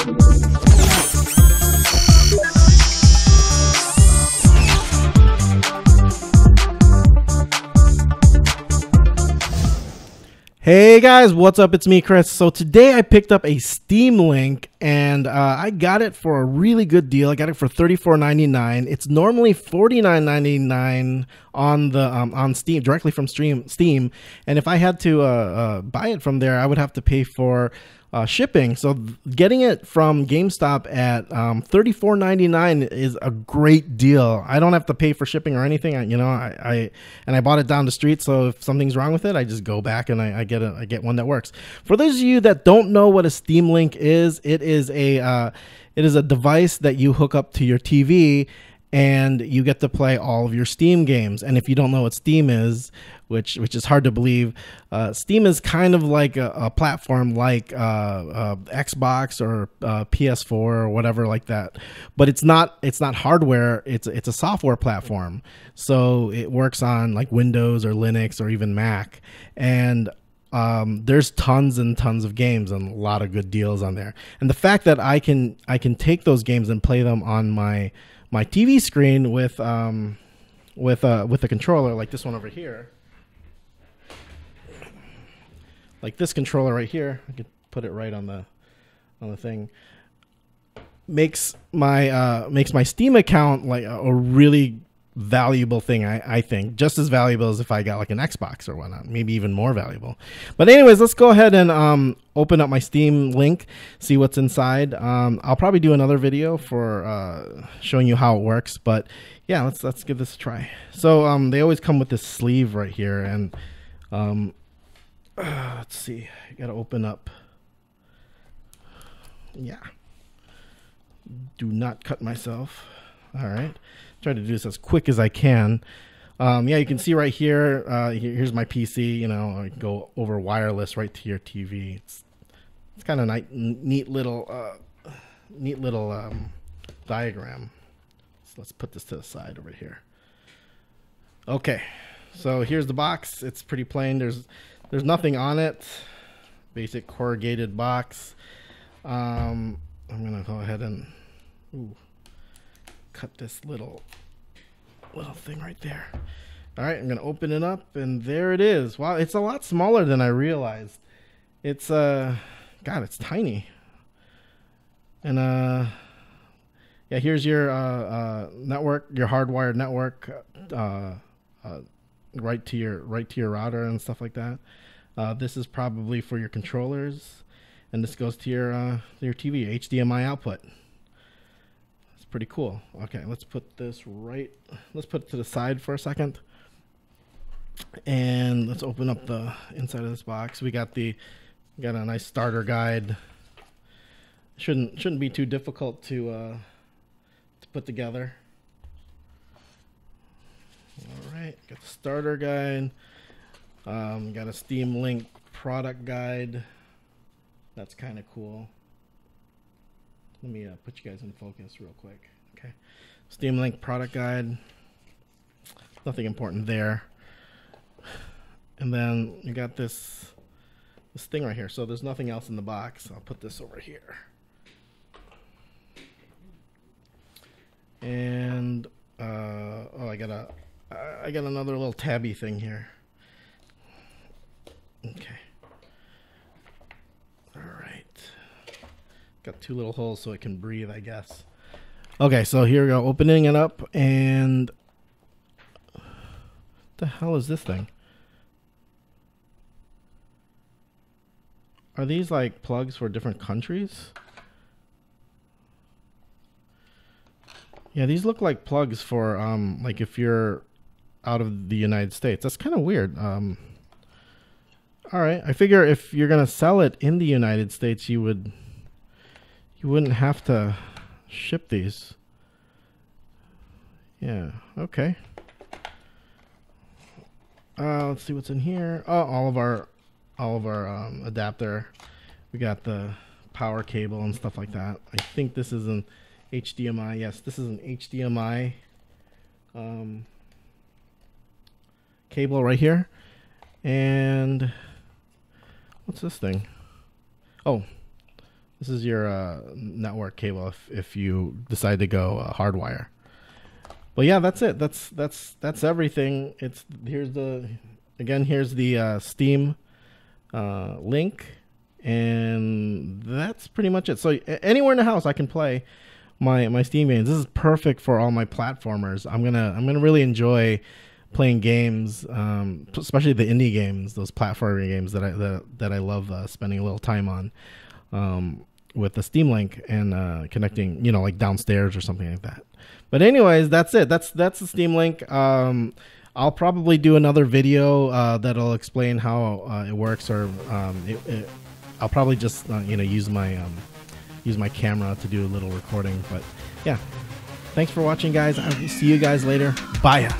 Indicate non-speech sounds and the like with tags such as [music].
Hey guys, what's up? It's me, Chris. So today I picked up a Steam Link and uh, I got it for a really good deal. I got it for $34.99. It's normally $49.99 on the um, on Steam directly from Steam. Steam, and if I had to uh, uh, buy it from there, I would have to pay for uh, shipping. So getting it from GameStop at um, $34.99 is a great deal. I don't have to pay for shipping or anything. I, you know, I, I, and I bought it down the street. So if something's wrong with it, I just go back and I, I get a, I get one that works. For those of you that don't know what a Steam Link is, it is a uh, it is a device that you hook up to your TV and you get to play all of your Steam games. And if you don't know what Steam is, which which is hard to believe, uh, Steam is kind of like a, a platform like uh, uh, Xbox or uh, PS4 or whatever like that. But it's not it's not hardware. It's it's a software platform. So it works on like Windows or Linux or even Mac. And um, there's tons and tons of games and a lot of good deals on there. And the fact that I can I can take those games and play them on my my TV screen with um, with uh, with a controller like this one over here, like this controller right here. I could put it right on the on the thing. Makes my uh, makes my Steam account like a, a really valuable thing I, I think just as valuable as if i got like an xbox or whatnot maybe even more valuable. But anyways let's go ahead and um, open up my steam link see what's inside. Um, i'll probably do another video for uh, showing you how it works but yeah let's let's give this a try. So um, they always come with this sleeve right here and um, uh, [sighs] let's see i gotta open up. Yeah. Do not cut myself all right try to do this as quick as I can. Um, yeah, you can see right here. Uh, here's my PC. You know, I go over wireless right to your TV. It's it's kind of nice, neat little uh, neat little um, diagram. So let's put this to the side over here. Okay, so here's the box. It's pretty plain. There's there's nothing on it. Basic corrugated box. Um, I'm gonna go ahead and. Ooh cut this little little thing right there. All right, I'm gonna open it up, and there it is. Wow, it's a lot smaller than I realized. It's uh, God, it's tiny. And uh, yeah, here's your uh, uh network, your hardwired network, uh, uh, right to your right to your router and stuff like that. Uh, this is probably for your controllers, and this goes to your uh, your TV HDMI output pretty cool. Okay, let's put this right, let's put it to the side for a second. And let's open up the inside of this box. We got the, got a nice starter guide. Shouldn't, shouldn't be too difficult to, uh, to put together. All right, got the starter guide. Um, got a Steam Link product guide. That's kind of cool. Let me uh, put you guys in focus real quick. Okay. Steam Link product guide. Nothing important there. And then you got this this thing right here. So there's nothing else in the box. I'll put this over here. And uh, oh, I got a I got another little tabby thing here. Okay. Got two little holes so it can breathe, I guess. Okay, so here we go. Opening it up, and the hell is this thing? Are these like plugs for different countries? Yeah, these look like plugs for um like if you're out of the United States. That's kind of weird. Um All right, I figure if you're going to sell it in the United States, you would you wouldn't have to ship these. Yeah, okay. Uh, let's see what's in here. Oh, all of our, all of our um, adapter. We got the power cable and stuff like that. I think this is an HDMI. Yes, this is an HDMI um, cable right here. And what's this thing? Oh, This is your uh, network cable if, if you decide to go uh, hardwire. But yeah, that's it. That's that's that's everything. It's here's the again here's the uh, Steam uh, link, and that's pretty much it. So anywhere in the house I can play my my Steam games. This is perfect for all my platformers. I'm gonna I'm gonna really enjoy playing games, um, especially the indie games, those platforming games that I that, that I love uh, spending a little time on um, with the Steam Link and uh, connecting, you know, like downstairs or something like that. But anyways, that's it. That's that's the Steam Link. Um, I'll probably do another video uh, that'll explain how uh, it works, or um, it, it, I'll probably just uh, you know use my um, use my camera to do a little recording. But yeah, thanks for watching, guys. I'll see you guys later. Bye.